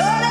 Lord,